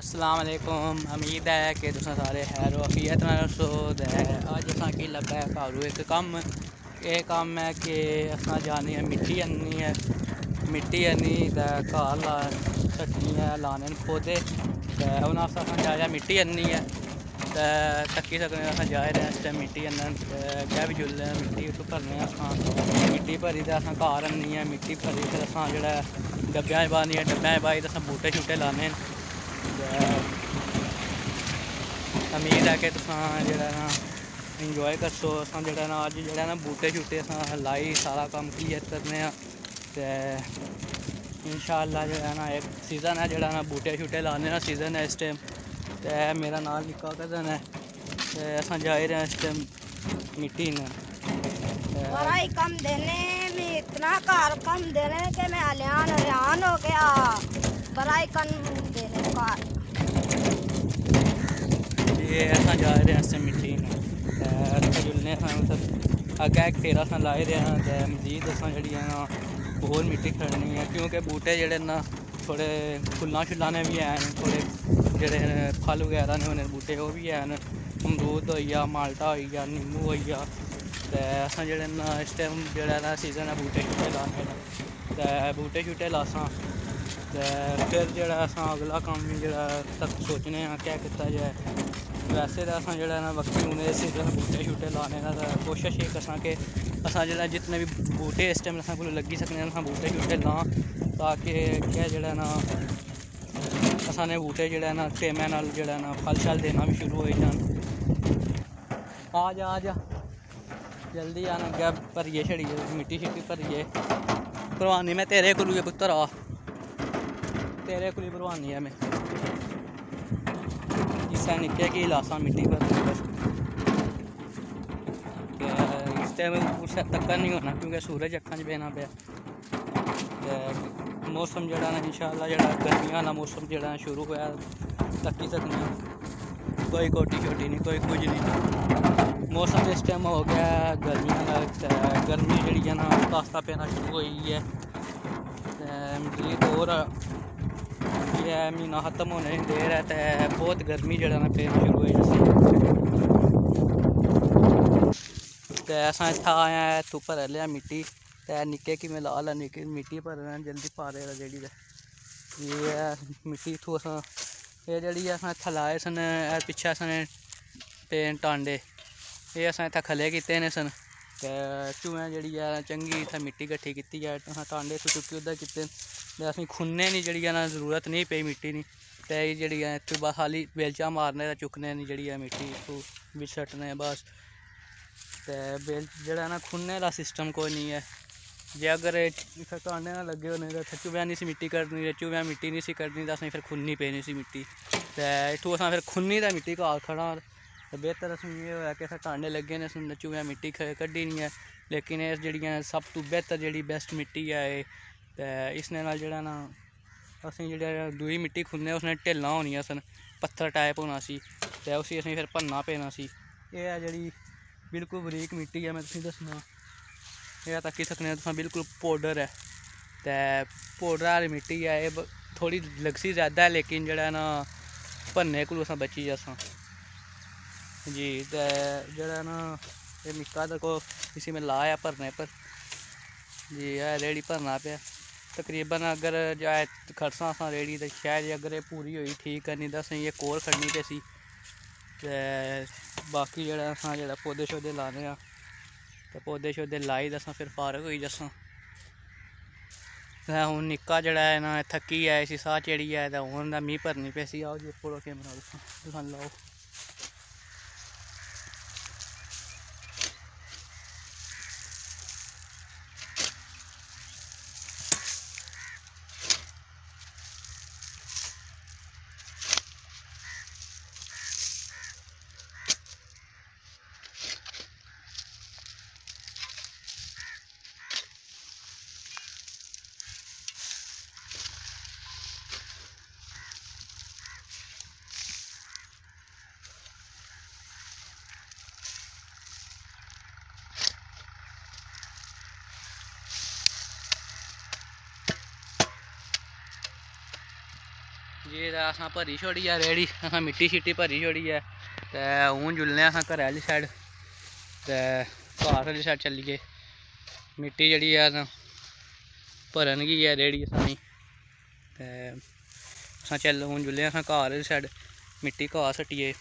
अस्सलाम वालेकुम उम्मीद है कि तुस सारे खैर वफियत नाल सोद है। अज असां की लब्भा घरू एक कम्म एह् कम्म है कि असां जानी है मिट्टी आह्ननी है। मिट्टी आह्नी ते घर ला सट्टनी है, लाने न पौधे ते हून अस असां जाया मिट्टी आह्ननी है। ते तक्की सकने असां जाए टाइम मिट्टी आह्नन। ते अग्गें बी मिट्टी उत्थूं भरने मिट्टी भरी ते असां घर आह्ननी है। मिट्टी भरी फिर असां जेह्ड़ा डब्बें च पानी है डब्बें च पाई ते असां बूह्टे लाने उम्मीद है कि तुस ना इंजॉय करसो असां जेह्ड़ा ना अज्ज जेह्ड़ा ना असां लाई सारा कम्म क्लियर करने आं ते इंशाअल्लाह जेह्ड़ा ना इक सीज़न है जेह्ड़ा ना बूह्टे शूह्टे लाने दा सीज़न है इस टाइम ते मेरा नाल निक्का कज़न है ते असां जाई रहे इस टाइम मिट्टी न बड़ा कम देने में इतना कार कम देने कि मैं हलियान हैरान हो गया बड़ा ही कम देने कार ये असां जा रहे हैं मिट्टी न जुल्ले असां मतलब अग्गें इक फेरा लाई रहे हैं मजीद असां जेह्ड़ी है होर मिट्टी खड़नी है, क्योंकि बूह्टे जेह्ड़े न, थोड़े फुल्लां शुल्लां ने बी हैन, थोड़े जेह्ड़े फल बगैरा ने होने बूह्टे ओह् बी हैन। अमरूद होई गेआ, माल्टा होई गेआ निम्बू होई गेआ, ते असां जेह्ड़े इस टाइम जेह्ड़ा सीज़न है बूह्टे शूह्टे लाने न। बूह्टे शूह्टे लासां। ते फिर जेह्ड़ा असां अगला कम्म जेह्ड़ा तक सोचने आं क्या कीता जाए वैसे ते असां जेह्ड़ा ना बाकी हून इस सीज़न बूह्टे शूह्टे लाने दा ते कोशिश एह् करसां कि असां जेह्ड़ा जितने बी बूह्टे इस टाइम असां कोल लग्गी सकने असां बूह्टे शूह्टे लां ताकि क्या जेह्ड़ा ना असां ने बूह्टे जेह्ड़ा ना टेमै नाल जेह्ड़ा ना फल शल देना बी शुरू होई जान आ जा आ जा जल्दी आना अग्गै भरियै छड़ियै मिट्टी शिट्टी भरियै भरवानी में तेरे कोलू गै पुत्तर आ तेरे कोल भरवानी है में। इस्सै निक्के की लासां मिट्टी पर इस टाइम उस तक्कर नहीं होना, क्योंकि सूरज अक्खां च पेना ते मौसम जेह्ड़ा ना, इंशाअल्लाह जेह्ड़ा गर्मियाँ आह्ला मौसम जेह्ड़ा शुरू होया तक्की सकने। कोई कोटी शोटी नहीं, कोई कुछ नहीं। मौसम इस टाइम हो गया गर्मियाँ गर्मी जेह्ड़ी है ना आस्ता पेना शुरू होई है। मजीद ये म्हीना खत्म होने दी देर है बहुत गर्मी जेह्ड़ा ना पेना शुरू जैसे ते असां इत्थै आए आं इत्थूं भरी लेआ मिट्टी ते निक्के कि ला ला निक्की मिट्टी भरना जल्दी पारे दा ये ऐ मिट्टी इत्थूं असां एह् जेह्ड़ी असां इत्थै लाए सन पिच्छे असें पेन टांडे एह् असें इत्थै खले कीते न सन ते चूहें ऐ चंगी इत्थै मिट्टी किट्ठी असें टांडे चुक्की उद्धर कीते न ते असेंगी खुन्ने दी जेह्ड़ी ऐ ना ज़रूरत नहीं पेई मिट्टी दी ते एह् जेह्ड़ी ऐ इत्थूं बस खाली बेलचा मारने ते चुक्कने दी जेह्ड़ी ऐ मिट्टी इत्थूं बिच सट्टने बस ते बेल जेह्ड़ा ना खुन्ने दा सिस्टम कोई निं ऐ जे अगर इत्थै टांडे ना लग्गे होने ते इत्थै चूहें निं सी मिट्टी कड्ढनी ते चूहें मिट्टी निं सी कड्ढनी ते असेंगी फिर खुन्नी पेनी सी मिट्टी ते इत्थूं असें फिर खुन्नी ते मिट्टी घाल खड़ा ते बेहतर असेंगी एह् होया कि इत्थै टांडे लग्गे न असें चूहें मिट्टी ख- कड्ढी निं ऐ लेकिन एह् जेह्ड़ियाँ सब तू बेहतर जेह्ड़ी बेस्ट मिट्टी ऐ एह् ते इसने नाल जेह्ड़ा ना, असें जेह्ड़ा दूई मिट्टी खुन्ने, उसने ढिल्लां होनियाँ सन, पत्थर टाइप होना सी, ते उसी असेंगी फिर भरना पेना सी। एह् ऐ जेह्ड़ी बिल्कुल बरीक मिट्टी ऐ, में तुसेंगी दस्सना। एह् तक्की सकने तुस बिल्कुल पाउडर ऐ। ते पाउडर आह्ली मिट्टी ऐ, एह् थोड़ी लगसी ज़्यादा है लेकिन जेह्ड़ा ना कोलू असां बची जासां जी, ते जेह्ड़ा ना, एह् निक्का देखो, इसी में लाया भरने पर। जी, एह् रेड़ी भरना पेआ। तकरीबन अगर जाए खड़सां असां रेड़ी ते शायद अगर एह् पूरी होई ठीक करनी ते असेंगी एह् कोर खड़नी पे सी ते बाकी जेह्ड़ा असां जेह्ड़ा पौधे शौधे लाने आं ते पौधे शौधे लाई ते असां फिर फारग होई जासां ते हून निक्का जेह्ड़ा ऐ ना थक्की ऐ इसी साह् चढ़ी ऐ ते हून ते मिगी भरनी पे सी आओ जी पूरा कैमरा दिक्खो दिखाई लाओ असां भरी छोड़ी ऐ रेड़ी असां मिट्टी शिट्टी भरी छोड़ी ऐ ते हून जुल्ने असां घरै आह्ली साइड ते घर आह्ली साइड चली गे मिट्टी जेह्ड़ी भरन गी ऐ रेड़ी सी ते चल हून जुल्ले असां घर आह्ली साइड मिट्टी घाह् सट्टिये